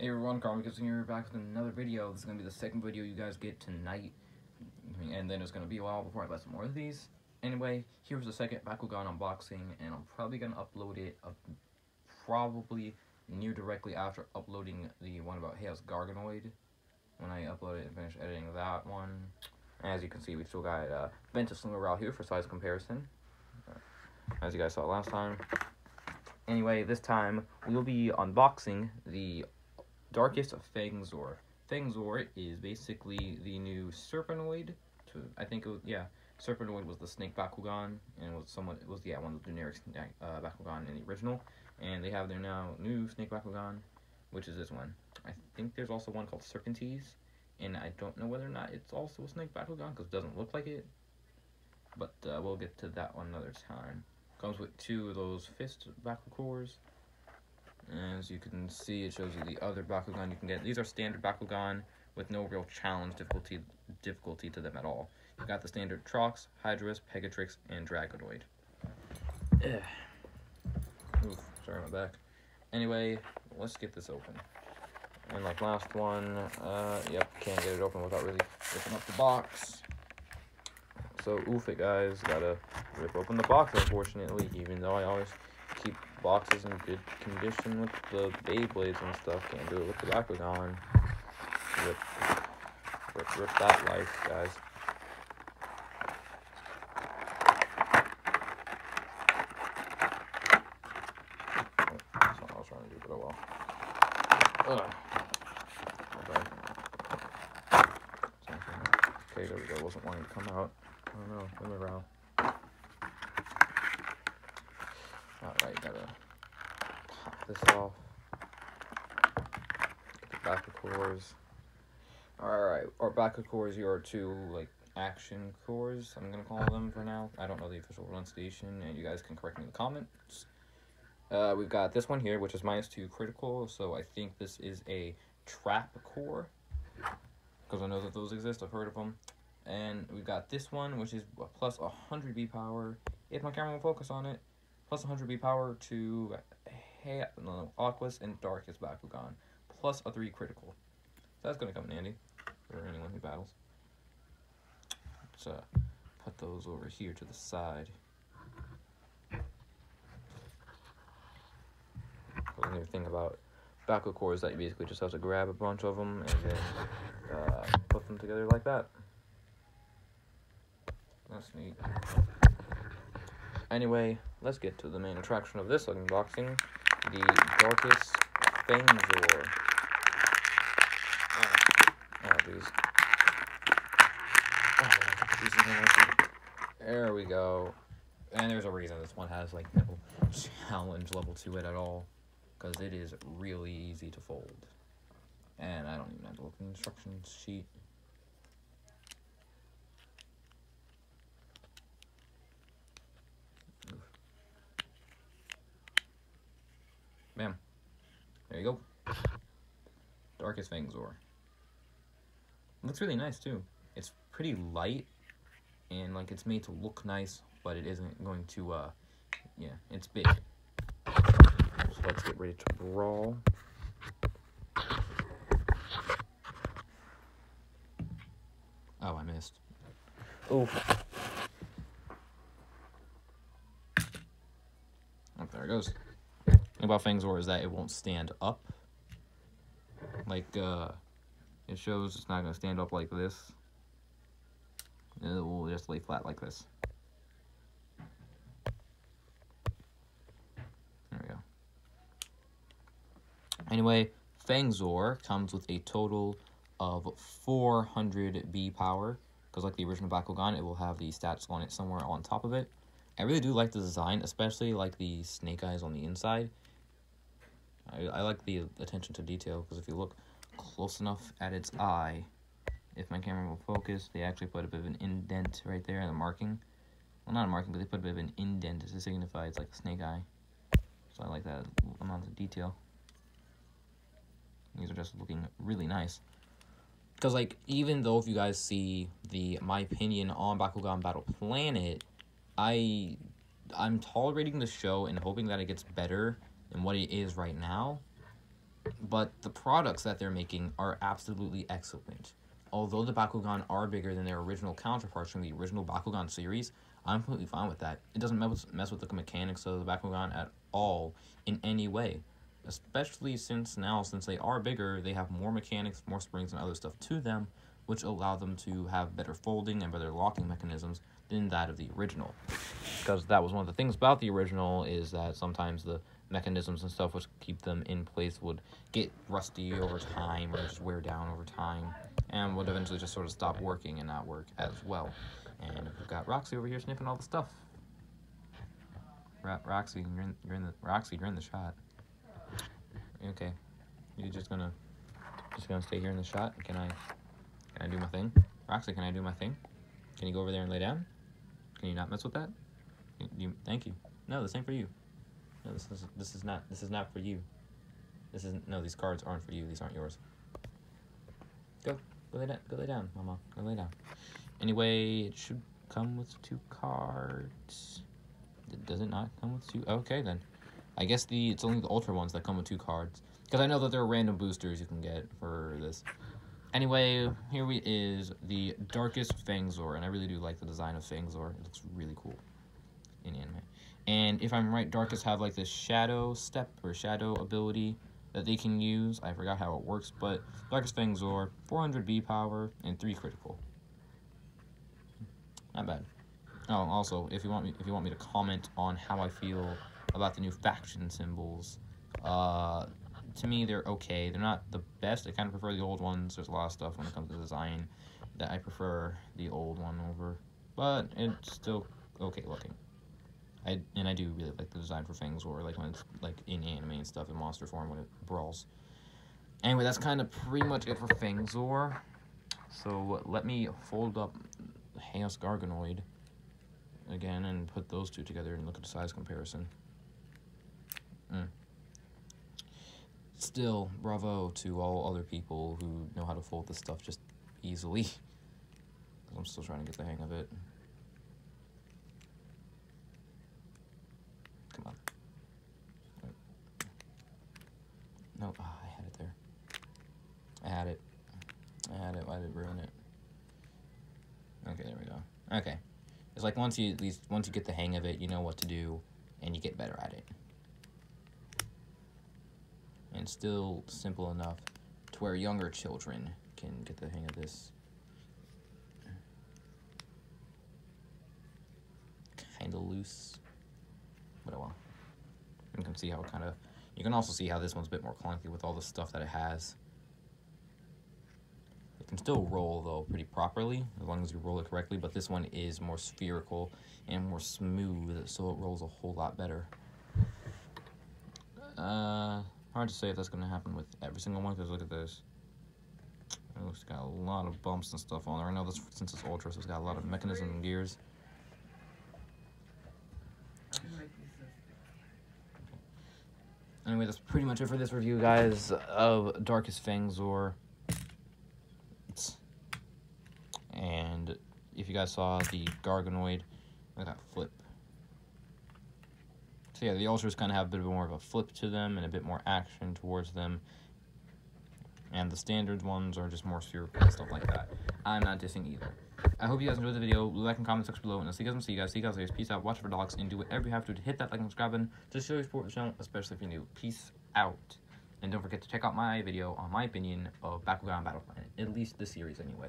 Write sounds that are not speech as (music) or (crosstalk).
Hey everyone, Carl Mickelson here, back with another video. This is going to be the second video you guys get tonight. And then it's going to be a while before I let some more of these. Anyway, here's the second Bakugan unboxing, and I'm probably going to upload it uh, probably near directly after uploading the one about Chaos Garganoid. When I upload it and finish editing that one. As you can see, we still got uh, Ventus Slinger out here for size comparison. As you guys saw last time. Anyway, this time we will be unboxing the Darkus of Fangzor. Fangzor is basically the new Serpenoid. To I think it was yeah, Serpenoid was the Snake Bakugan and was somewhat it was yeah one of the generic uh, Bakugan in the original. And they have their now new Snake Bakugan, which is this one. I think there's also one called Serpenteze, and I don't know whether or not it's also a Snake Bakugan because it doesn't look like it. But uh, we'll get to that one another time. Comes with two of those fist BakuCores as you can see, it shows you the other Bakugan you can get. These are standard Bakugan with no real challenge difficulty difficulty to them at all. You got the standard Trox, Hydrus, Pegatrix, and Dragonoid. Ugh. Oof, sorry my back. Anyway, let's get this open. And like last one, uh, yep, can't get it open without really ripping up the box. So oof it guys, gotta rip open the box unfortunately, even though I always keep boxes in good condition with the Beyblades and stuff. Can't do it with the Bakugan. Rip, rip, rip that life, guys. Oh, I. Oh okay, there we go. Wasn't wanting to come out. Oh no, let me around. Alright, gotta pop this off. Get the cores. Alright, or BakuCores here are two, like, action cores, I'm gonna call them for now. I don't know the official pronunciation, and you guys can correct me in the comments. Uh, we've got this one here, which is minus two critical, so I think this is a trap core. Because I know that those exist, I've heard of them. And we've got this one, which is a plus 100 B power, if my camera will focus on it plus 100 B power to hey, no, Aquos and Darkus Bakugan, plus a 3 critical. So that's going to come in handy for anyone who battles. Let's uh, put those over here to the side. The thing about BakuCore is that you basically just have to grab a bunch of them and then uh, put them together like that. That's neat. Anyway, let's get to the main attraction of this unboxing, the Darkus Fangzor. Oh, jeez. Oh, there we go. And there's a reason this one has, like, no challenge level to it at all. Because it is really easy to fold. And I don't even have to look at the instructions sheet. Bam. There you go. Darkus Fangzor. Looks really nice too. It's pretty light and like it's made to look nice, but it isn't going to uh yeah, it's big. So let's get ready to brawl. Oh, I missed. Oh. Oh, there it goes thing about Fangzor is that it won't stand up. Like, uh, it shows it's not going to stand up like this. It will just lay flat like this. There we go. Anyway, Fangzor comes with a total of 400 B power. Because like the original Bakugan, it will have the stats on it somewhere on top of it. I really do like the design, especially like the snake eyes on the inside. I, I like the attention to detail because if you look close enough at its eye, if my camera will focus, they actually put a bit of an indent right there in the marking. Well, not a marking, but they put a bit of an indent to signify it's like a snake eye. So I like that amount of detail. These are just looking really nice. Because, like, even though if you guys see the my opinion on Bakugan Battle Planet, I, I'm tolerating the show and hoping that it gets better than what it is right now. but the products that they're making are absolutely excellent. Although the Bakugan are bigger than their original counterparts from the original Bakugan series, I'm completely fine with that. It doesn't mess with the mechanics of the Bakugan at all in any way. Especially since now, since they are bigger, they have more mechanics, more springs, and other stuff to them, which allow them to have better folding and better locking mechanisms than that of the original. Because that was one of the things about the original is that sometimes the mechanisms and stuff which keep them in place would get rusty over time or just wear down over time and would eventually just sort of stop working and not work as well. And we've got Roxy over here sniffing all the stuff. Ro- Roxy, you're in, you're in the Roxy, you're in the shot. Okay, you're just gonna just gonna stay here in the shot? Can I can I do my thing? Roxy, can I do my thing? Can you go over there and lay down? Can you not mess with that? You, you thank you. No, the same for you. No, this is this is not this is not for you. This isn't no. These cards aren't for you. These aren't yours. Go go lay down. Go lay down, Mama. Go lay down. Anyway, it should come with two cards. Does it not come with two? Okay then. I guess the it's only the ultra ones that come with two cards because I know that there are random boosters you can get for this. Anyway, here we is the Darkus Fangzor, and I really do like the design of Fangzor. It looks really cool in anime. And if I'm right, Darkus have like this shadow step or shadow ability that they can use. I forgot how it works, but Darkus Fangzor, 400 B power and 3 critical. Not bad. Oh, also, if you want me, if you want me to comment on how I feel about the new faction symbols, uh, to me they're okay. They're not the best. I kind of prefer the old ones. There's a lot of stuff when it comes to design that I prefer the old one over, but it's still okay looking. I and I do really like the design for Fangzor, like when it's like in anime and stuff in monster form when it brawls. Anyway, that's kind of pretty much it for Fangzor. So let me fold up Chaos Garganoid again and put those two together and look at the size comparison. Mm. Still, bravo to all other people who know how to fold this stuff just easily. (laughs) I'm still trying to get the hang of it. No, oh, I had it there. I had it. I had it. Why did it ruin it? Okay, there we go. Okay. It's like once you at least once you get the hang of it, you know what to do, and you get better at it. And still simple enough to where younger children can get the hang of this. Kind of loose, but oh well. You can see how it kind of you can also see how this one's a bit more clunky with all the stuff that it has. Can still roll, though, pretty properly, as long as you roll it correctly, but this one is more spherical and more smooth, so it rolls a whole lot better. Uh, hard to say if that's going to happen with every single one, because look at this. It looks got a lot of bumps and stuff on there. I know this since it's Ultra, so it's got a lot of mechanism and gears. Anyway, that's pretty much it for this review, guys, of Darkus Fangzor. If you guys saw the Garganoid, look at that flip. So yeah, the Ultras kind of have a bit more of a flip to them and a bit more action towards them. And the standard ones are just more spherical and stuff like that. I'm not dissing either. I hope you guys enjoyed the video. Like and comment section below. And I'll see you guys. See you guys. See you guys later. Peace out. Watch for dogs and do whatever you have to to hit that like and subscribe button to show your support the channel, especially if you're new. Peace out. And don't forget to check out my video on my opinion of Bakugan Battle Planet. At least the series anyway.